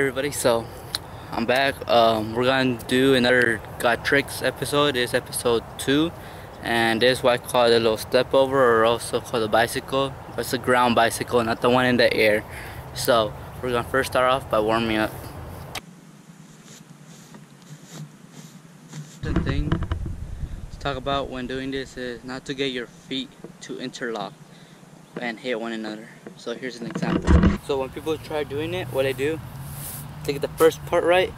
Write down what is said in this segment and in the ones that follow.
everybody, so I'm back. Um, we're gonna do another Got Tricks episode. It's episode 2 and this is what I call it a little step over or also called a bicycle. It's a ground bicycle, not the one in the air. So we're gonna first start off by warming up. The thing to talk about when doing this is not to get your feet to interlock and hit one another. So here's an example. So when people try doing it, what they do they get the first part right,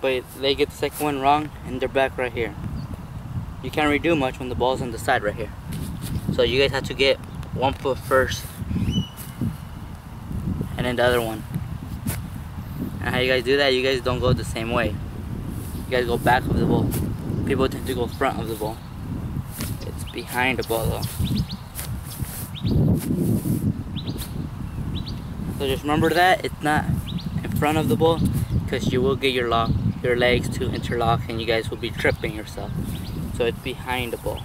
but they get the second one wrong, and they're back right here. You can't redo much when the ball's on the side right here. So you guys have to get one foot first, and then the other one. And how you guys do that, you guys don't go the same way. You guys go back of the ball. People tend to go front of the ball. It's behind the ball though. So just remember that, it's not front of the ball because you will get your lock, your legs to interlock and you guys will be tripping yourself. So it's behind the ball.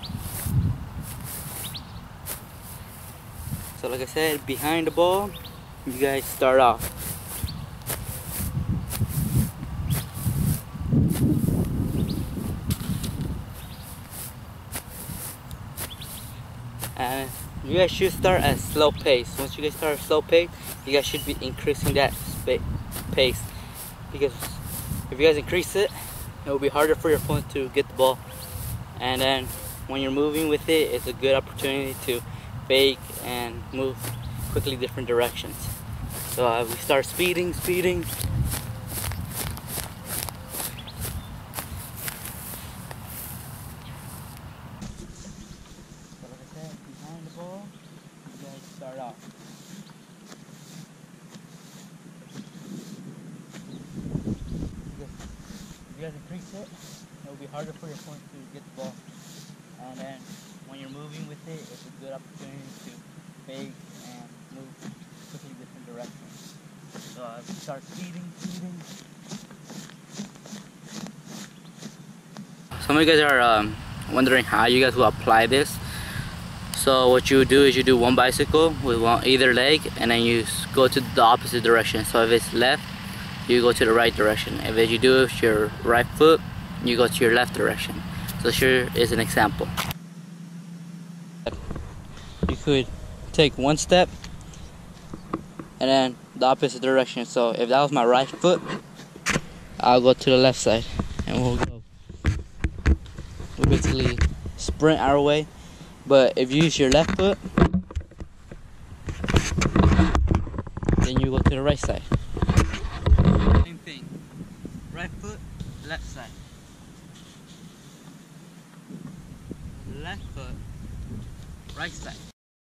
So like I said, behind the ball, you guys start off. And you guys should start at slow pace. Once you guys start at slow pace, you guys should be increasing that pace. Because if you guys increase it it will be harder for your opponent to get the ball. And then when you're moving with it it's a good opportunity to fake and move quickly different directions. So uh, we start speeding speeding. Start off guys increase it, it will be harder for your opponent to get the ball. And then when you're moving with it, it's a good opportunity to fake and move quickly different directions. So uh, start speeding, speeding. Some of you guys are um, wondering how you guys will apply this. So what you do is you do one bicycle with one either leg and then you go to the opposite direction. So if it's left, you go to the right direction. If you do with your right foot, you go to your left direction. So here is an example. You could take one step and then the opposite direction. So if that was my right foot, I'll go to the left side and we'll go. We basically sprint our way. But if you use your left foot, then you go to the right side. Same thing. Right foot, left side. Left foot, right side.